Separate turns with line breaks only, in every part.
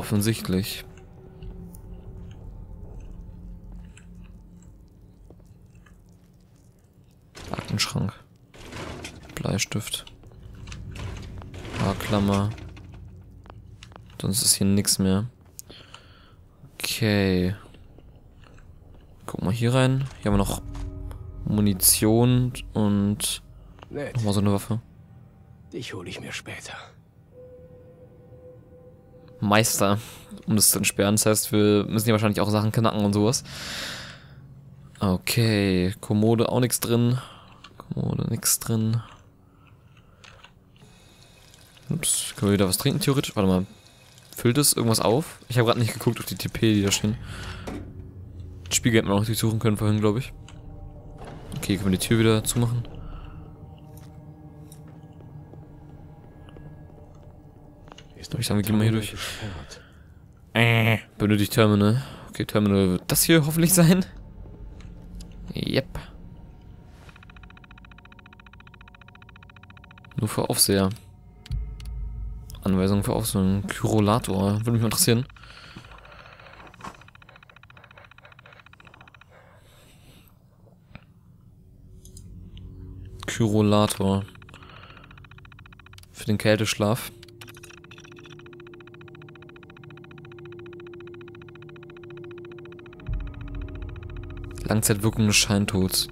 Offensichtlich. Aktenschrank. Bleistift. Haarklammer. Sonst ist hier nichts mehr. Okay. Guck mal hier rein. Hier haben wir noch Munition und nochmal so eine Waffe.
Dich hole ich mir später.
Meister, um das zu entsperren. Das heißt, wir müssen hier wahrscheinlich auch Sachen knacken und sowas. Okay, Kommode auch nichts drin. Kommode nichts drin. Ups, können wir wieder was trinken theoretisch? Warte mal. Füllt es irgendwas auf? Ich habe gerade nicht geguckt auf die TP, die da stehen. Den Spiegel hätten wir noch durchsuchen können vorhin, glaube ich. Okay, können wir die Tür wieder zumachen? Ich sagen, wir gehen mal hier durch.
gesperrt.
Äh, benötigt Terminal. Okay, Terminal wird das hier hoffentlich sein. Yep. Nur für Aufseher. Anweisung für Aufseher. Kyrolator. Würde mich mal interessieren. Kyrolator. Für den Kälteschlaf. Langzeitwirkung des Scheintods.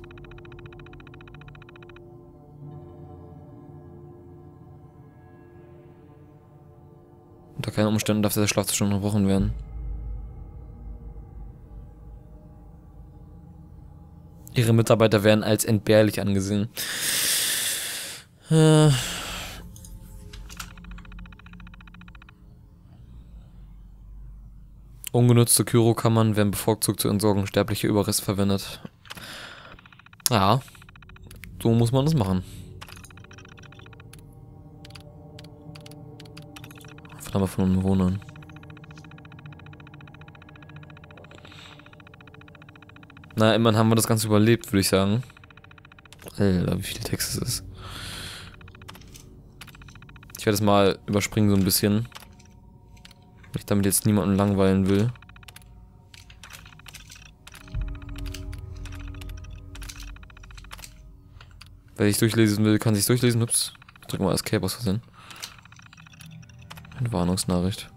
Unter keinen Umständen darf der Schlafzustand unterbrochen werden. Ihre Mitarbeiter werden als entbehrlich angesehen. Äh. Ungenutzte Kyrokammern werden bevorzugt zur Entsorgung sterblicher Überreste verwendet. Ja, so muss man das machen. Verdammt von den Bewohnern. Na, immerhin haben wir das Ganze überlebt, würde ich sagen. Alter, wie viel Text es ist. Ich werde es mal überspringen so ein bisschen. Damit jetzt niemanden langweilen will. Wer sich durchlesen will, kann sich durchlesen. Ups. Drück mal Escape aus Versehen. Eine Warnungsnachricht.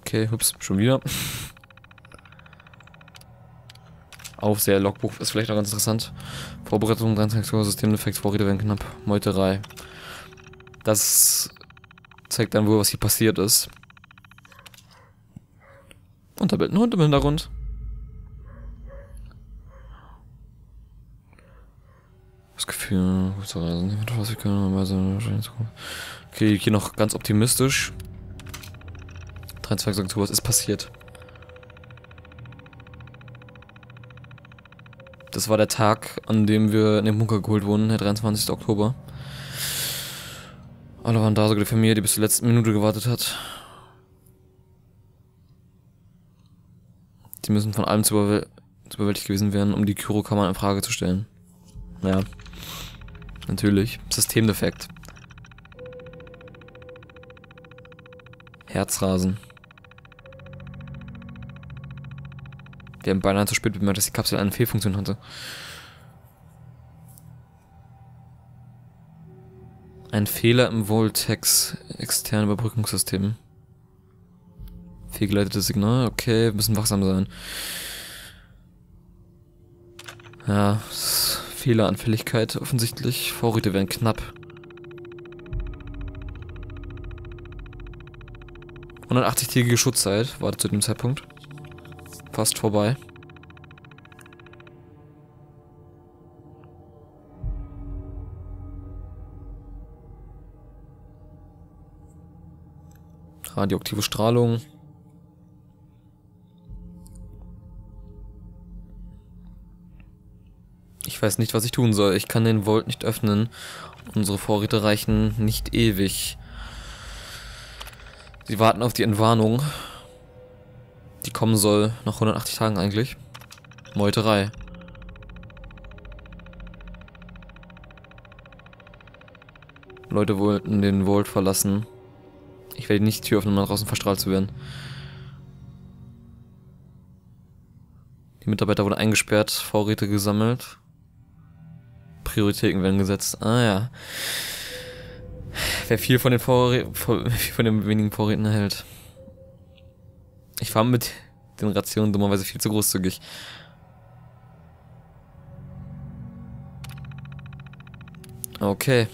Okay, hups, schon wieder. Aufseher Logbuch ist vielleicht auch ganz interessant. Vorbereitung, Transaktion, Systemdefekt, Vorräte werden knapp. Meuterei. Das zeigt dann wohl, was hier passiert ist. Und da ein Hund im Hintergrund. Das Gefühl, was wahrscheinlich Zukunft. Okay, hier noch ganz optimistisch. 23 Oktober, was ist passiert? Das war der Tag, an dem wir in den Bunker geholt wurden, der 23. Oktober. Alle waren da, sogar die Familie, die bis zur letzten Minute gewartet hat. Die müssen von allem zu, überwäl zu überwältigt gewesen werden, um die Kyrokammer in Frage zu stellen. Ja. Natürlich. Systemdefekt. Herzrasen. Wir haben beinahe zu spät bemerkt, dass die Kapsel eine Fehlfunktion hatte. Ein Fehler im Voltex externen Überbrückungssystem. Fehlgeleitetes Signal. Okay, wir müssen wachsam sein. Ja, Fehleranfälligkeit offensichtlich. Vorräte werden knapp. 180-tägige Schutzzeit war zu dem Zeitpunkt. Fast vorbei. Radioaktive Strahlung. Ich weiß nicht, was ich tun soll. Ich kann den Vault nicht öffnen. Unsere Vorräte reichen nicht ewig. Sie warten auf die Entwarnung. Die kommen soll nach 180 Tagen eigentlich. Meuterei. Leute wollten den Vault verlassen. Ich werde nicht die Tür öffnen, um nach draußen verstrahlt zu werden. Die Mitarbeiter wurden eingesperrt, Vorräte gesammelt. Prioritäten werden gesetzt. Ah ja. Wer viel von den Vorräten, viel von den wenigen Vorräten erhält. Ich war mit den Rationen dummerweise viel zu großzügig. Okay.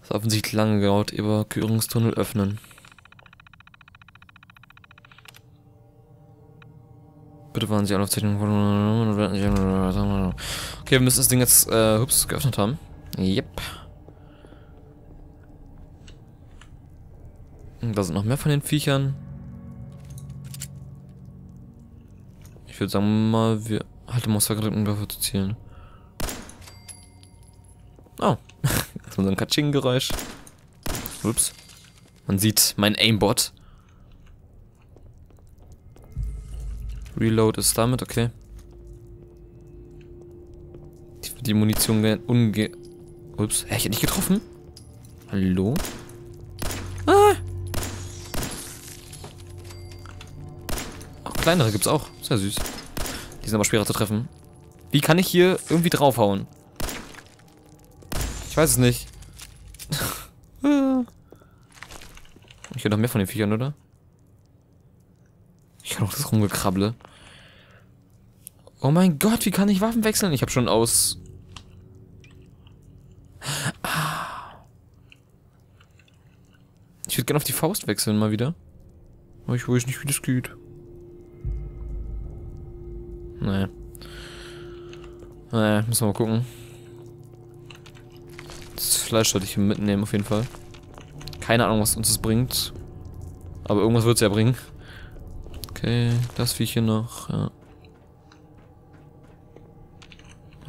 Das ist offensichtlich lange gedauert. Evakuierungstunnel öffnen. Bitte waren Sie alle Aufzeichnungen. Okay, wir müssen das Ding jetzt, äh, hups, geöffnet haben. Yep. Da sind noch mehr von den Viechern. Ich würde sagen mal, wir halte Monster gedrückt, um dafür zu zielen. Oh. das so ein Katsching-Geräusch. Ups. Man sieht mein Aimbot. Reload ist damit, okay. Die, die Munition unge... Ups, hä, ich hätte nicht getroffen? Hallo? Kleinere gibt's auch. Sehr süß. Die sind aber schwerer zu treffen. Wie kann ich hier irgendwie draufhauen? Ich weiß es nicht. ich höre noch mehr von den Viechern, oder? Ich höre noch das Rumgekrabble. Oh mein Gott, wie kann ich Waffen wechseln? Ich habe schon aus... Ah. Ich würde gerne auf die Faust wechseln mal wieder. Aber ich weiß nicht, wie das geht. Naja. Naja, müssen wir mal gucken. Das Fleisch sollte ich mitnehmen, auf jeden Fall. Keine Ahnung, was uns das bringt. Aber irgendwas wird es ja bringen. Okay, das Viech hier noch, ja.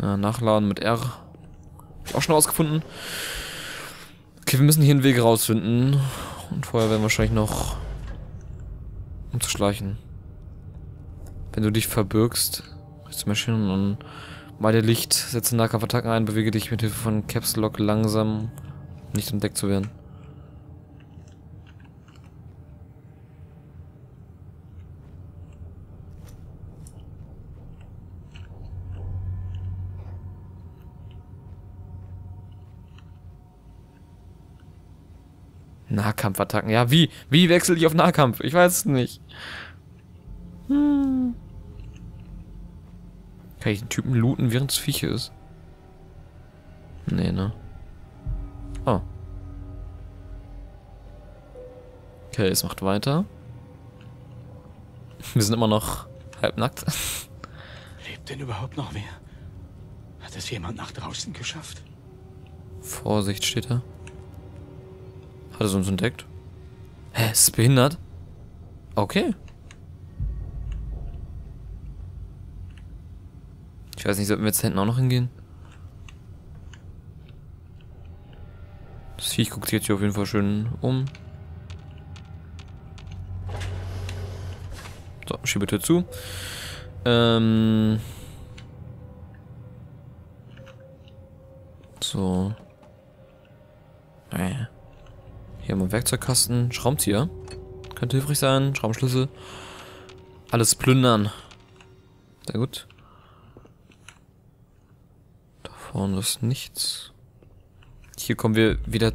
ja. Nachladen mit R. Hab ich auch schon rausgefunden. Okay, wir müssen hier einen Weg rausfinden. Und vorher werden wir wahrscheinlich noch... Um zu schleichen. Wenn du dich verbirgst, zum Beispiel und mal der Licht, setze Nahkampfattacken ein, bewege dich mit Hilfe von Caps Lock langsam, nicht entdeckt zu werden. Nahkampfattacken. Ja, wie? Wie wechsle ich auf Nahkampf? Ich weiß es nicht. Hm. Kann ich den Typen looten, während es Viecher ist? Nee, ne? Oh. Okay, es macht weiter. Wir sind immer noch halbnackt.
Lebt denn überhaupt noch wer? Hat es jemand nach draußen geschafft?
Vorsicht steht da. Hat es uns entdeckt? Hä, ist es behindert? Okay. Ich weiß nicht, sollten wir jetzt hinten auch noch hingehen? Das Viech guckt sich jetzt hier auf jeden Fall schön um. So, Schiebetür zu. Ähm. So. Äh. Hier haben wir Werkzeugkasten. Schraubenzieher. Könnte hilfreich sein. Schraubenschlüssel. Alles plündern. Sehr gut. Vorne ist nichts. Hier kommen wir wieder...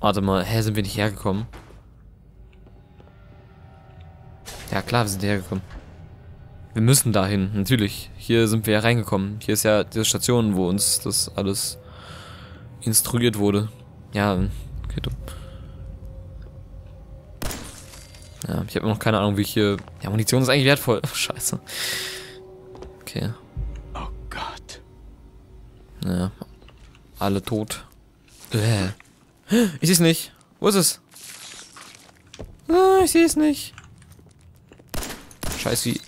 Warte mal, hä, sind wir nicht hergekommen? Ja klar, wir sind hergekommen. Wir müssen dahin, natürlich. Hier sind wir ja reingekommen. Hier ist ja diese Station, wo uns das alles instruiert wurde. Ja, okay, du. Ja, ich habe noch keine Ahnung, wie ich hier... Ja, Munition ist eigentlich wertvoll. Scheiße. Okay. Ja. Alle tot. Äh. Ich sehe es nicht. Wo ist es? Ah, ich sehe es nicht. Scheiß wie.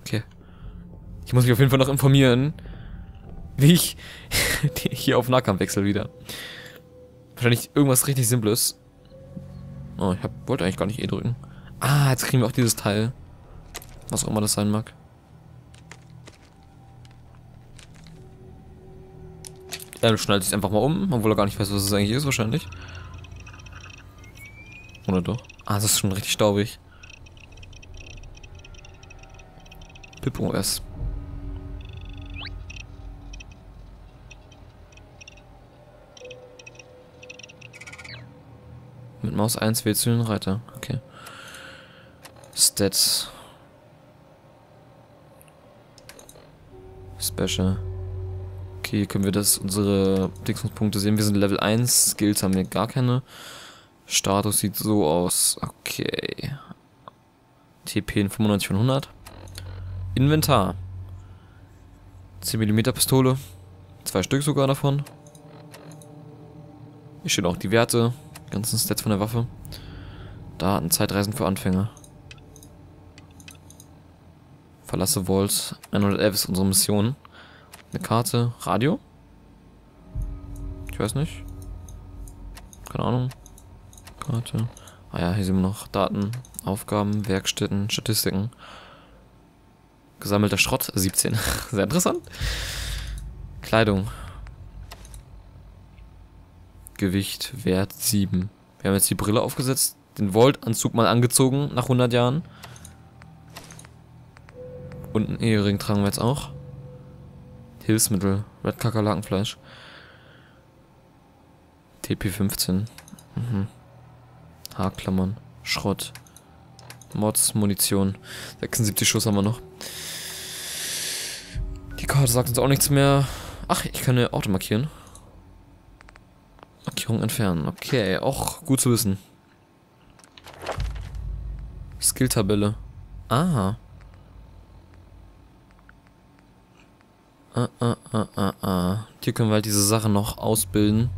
Okay. Ich muss mich auf jeden Fall noch informieren, wie ich hier auf Nahkampf wechsel wieder. Wahrscheinlich irgendwas richtig Simples. Oh, ich hab, wollte eigentlich gar nicht E drücken. Ah, jetzt kriegen wir auch dieses Teil. Was auch immer das sein mag. Er schnallt sich einfach mal um, obwohl er gar nicht weiß, was es eigentlich ist, wahrscheinlich. Oder doch? Ah, das ist schon richtig staubig. Pip OS. Mit Maus 1 wählst du den Reiter. Okay. Stats. Special. Okay, hier können wir das, unsere Dingsungspunkte sehen. Wir sind Level 1, Skills haben wir gar keine. Status sieht so aus. Okay. TP in 95 von 100. Inventar. 10mm Pistole. Zwei Stück sogar davon. Hier stehen auch die Werte. Ganzen Stats von der Waffe. Daten, Zeitreisen für Anfänger. Verlasse Vault 111 ist unsere Mission. Eine Karte. Radio? Ich weiß nicht. Keine Ahnung. Karte. Ah ja, hier sehen wir noch Daten, Aufgaben, Werkstätten, Statistiken. Gesammelter Schrott 17. Sehr interessant. Kleidung. Gewicht, Wert 7. Wir haben jetzt die Brille aufgesetzt, den Volt-Anzug mal angezogen nach 100 Jahren. Und einen Ehering tragen wir jetzt auch. Hilfsmittel, Red Kakerlakenfleisch. TP15. Mhm. Haarklammern. Schrott. Mods, Munition. 76 Schuss haben wir noch. Die Karte sagt uns auch nichts mehr. Ach, ich kann eine Auto markieren. Markierung entfernen. Okay, auch gut zu wissen. Skill-Tabelle. Ah. Ah, ah, ah, ah, ah. Hier können wir halt diese Sache noch ausbilden.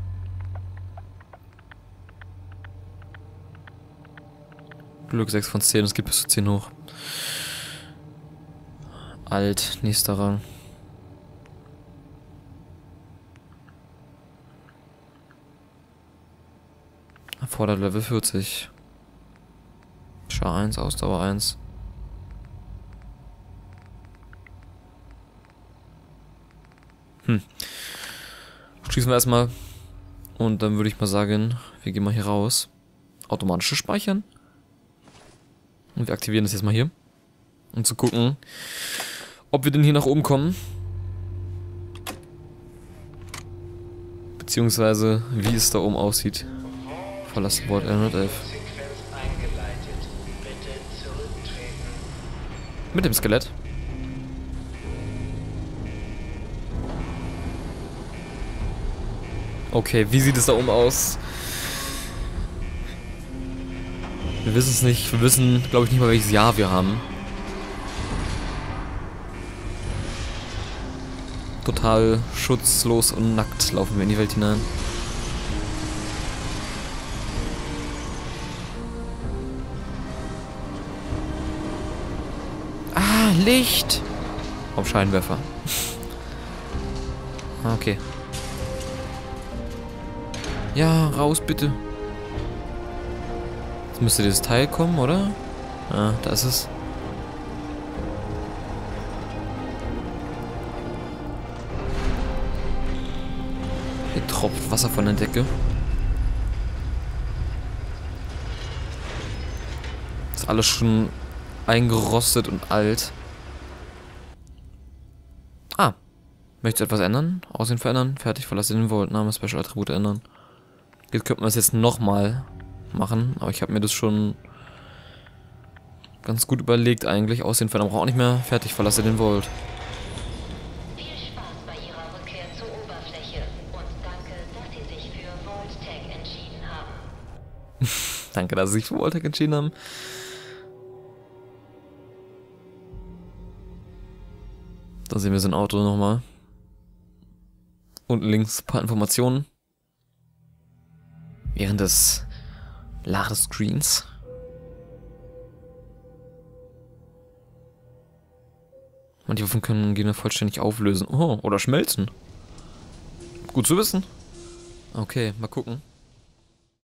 Glück 6 von 10, es geht bis zu 10 hoch. Alt, nächster Rang. Erfordert Level 40. Schar 1, Ausdauer 1. Hm. Schließen wir erstmal. Und dann würde ich mal sagen, wir gehen mal hier raus. Automatische Speichern. Und wir aktivieren das jetzt mal hier. Um zu gucken, ob wir denn hier nach oben kommen. Beziehungsweise, wie es da oben aussieht. Verlassen Bord 111. Mit dem Skelett. Okay, wie sieht es da oben aus? Wir wissen es nicht. Wir wissen, glaube ich, nicht mal, welches Jahr wir haben. Total schutzlos und nackt laufen wir in die Welt hinein. Ah, Licht! Auf Scheinwerfer. Ah, okay. Ja, raus bitte müsste dieses Teil kommen, oder? Ah, da ist es. Hier tropft Wasser von der Decke. Ist alles schon eingerostet und alt. Ah. Möchtest du etwas ändern? Aussehen verändern? Fertig, verlasse den Vault. Name, Special Attribute ändern. Jetzt könnten wir es jetzt nochmal machen, aber ich habe mir das schon ganz gut überlegt eigentlich. Aussehen für braucht auch nicht mehr. Fertig, verlasse den Vault. Viel Spaß bei Ihrer Rückkehr zur Oberfläche und danke, dass Sie sich für Vault-Tech entschieden haben. danke, dass Sie sich für Vault-Tech entschieden haben. Da sehen wir so ein Auto nochmal. Unten links ein paar Informationen. Während des Ladescreens. Und die Waffen können Gegner vollständig auflösen. Oh, oder schmelzen. Gut zu wissen. Okay, mal gucken.